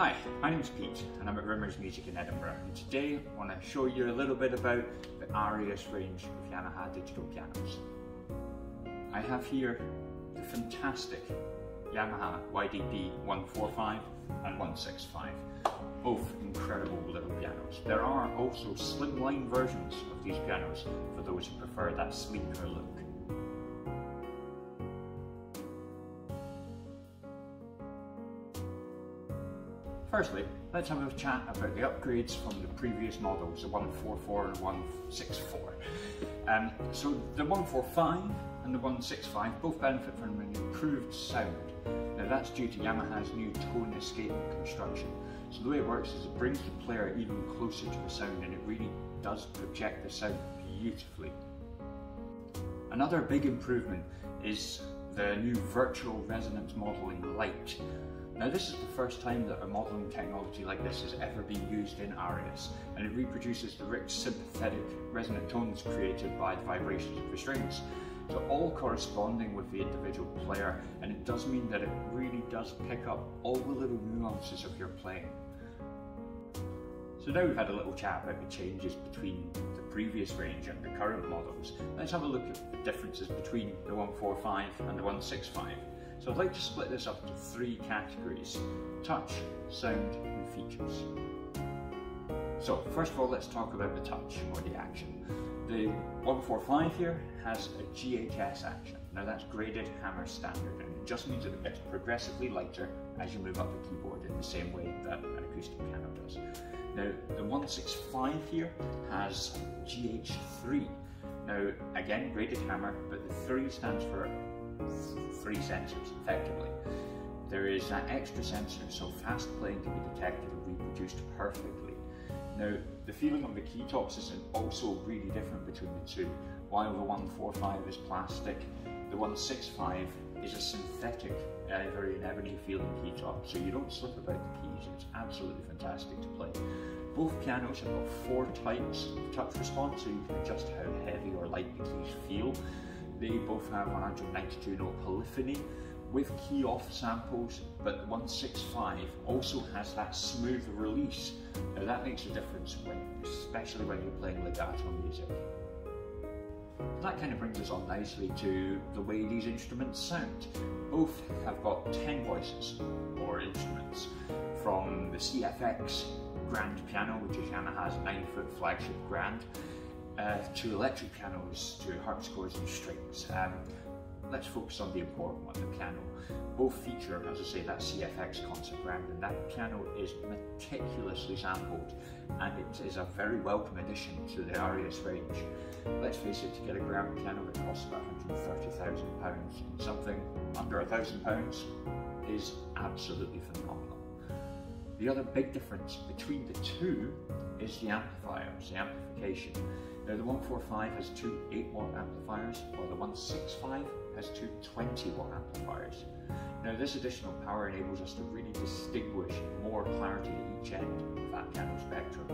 Hi, my name is Pete and I'm at Rimmers Music in Edinburgh and today I want to show you a little bit about the Arius range of Yamaha digital pianos. I have here the fantastic Yamaha YDP 145 and 165, both incredible little pianos. There are also slimline versions of these pianos for those who prefer that sleeker look. Firstly, let's have a chat about the upgrades from the previous models, the 144 and 164. Um, so the 145 and the 165 both benefit from an improved sound. Now that's due to Yamaha's new tone escapement construction. So the way it works is it brings the player even closer to the sound and it really does project the sound beautifully. Another big improvement is the new virtual resonance modeling Lite. Now this is the first time that a modelling technology like this has ever been used in Arius and it reproduces the rich sympathetic resonant tones created by the vibrations of the strings. So all corresponding with the individual player and it does mean that it really does pick up all the little nuances of your playing. So now we've had a little chat about the changes between the previous range and the current models, let's have a look at the differences between the 145 and the 165. So I'd like to split this up into three categories, touch, sound and features. So first of all let's talk about the touch or the action. The 145 here has a GHS action. Now that's graded hammer standard and it just means that it gets progressively lighter as you move up the keyboard in the same way that an acoustic piano does. Now the 165 here has GH3. Now again graded hammer but the 3 stands for three sensors effectively. There is that extra sensor so fast playing can be detected and reproduced perfectly. Now the feeling of the key tops is also really different between the two. While the 145 is plastic, the 165 is a synthetic ivory and ebony feeling key top so you don't slip about the keys. and It's absolutely fantastic to play. Both pianos have got four types of touch response so you can adjust how heavy or light the keys feel. They both have 192 note polyphony with key off samples, but the 165 also has that smooth release. Now that makes a difference, when, especially when you're playing legato music. That kind of brings us on nicely to the way these instruments sound. Both have got 10 voices, or instruments, from the CFX grand piano, which is Yamaha's 9 foot flagship grand, uh, to electric pianos, to harpsichords and strings. Um, let's focus on the important one, the piano. Both feature, as I say, that CFX concert grand, and that piano is meticulously sampled, and it is a very welcome addition to the Arius range. Let's face it, to get a grand piano that costs about £130,000 and something under £1,000 is absolutely phenomenal. The other big difference between the two is the amplifiers, the amplification. Now the 145 has two 8 watt amplifiers, while the 165 has two 20 watt amplifiers. Now this additional power enables us to really distinguish more clarity at each end of that piano spectrum.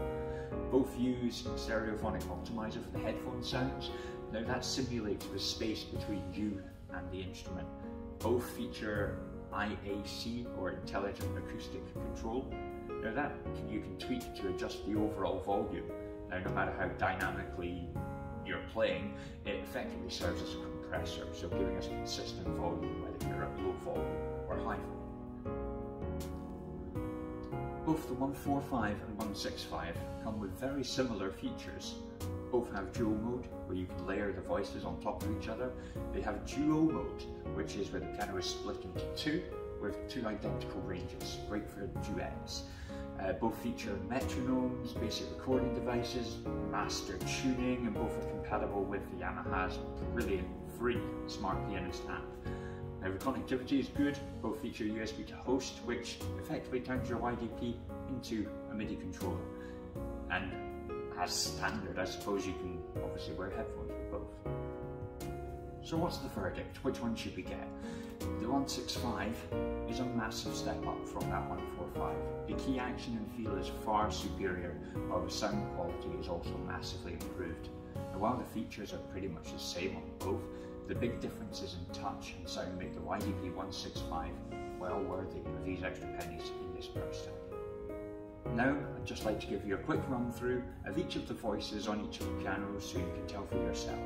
Both use stereophonic optimizer for the headphone sounds. Now that simulates the space between you and the instrument. Both feature IAC or Intelligent Acoustic Control. Now that you can tweak to adjust the overall volume now, no matter how dynamically you're playing, it effectively serves as a compressor, so giving us consistent volume whether you're at low volume or high volume. Both the 145 and 165 come with very similar features. Both have dual mode, where you can layer the voices on top of each other. They have duo mode, which is where the piano is split into two, with two identical ranges, great for duets. Uh, both feature metronomes, basic recording devices, master tuning, and both are compatible with the Yamaha's brilliant free Smart Pianist app. Now the connectivity is good, both feature USB to host, which effectively turns your YDP into a MIDI controller. And as standard, I suppose you can obviously wear headphones with both. So what's the verdict? Which one should we get? The 165 is a massive step up from that 145. The key action and feel is far superior, while the sound quality is also massively improved. And while the features are pretty much the same on both, the big differences in touch and sound make the YDP 165 well worthy of these extra pennies in this price tag. Now, I'd just like to give you a quick run through of each of the voices on each of the pianos so you can tell for yourself.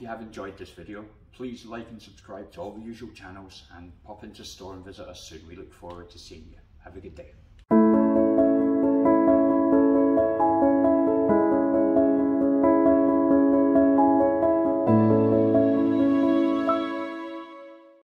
you have enjoyed this video. Please like and subscribe to all the usual channels and pop into store and visit us soon. We look forward to seeing you. Have a good day.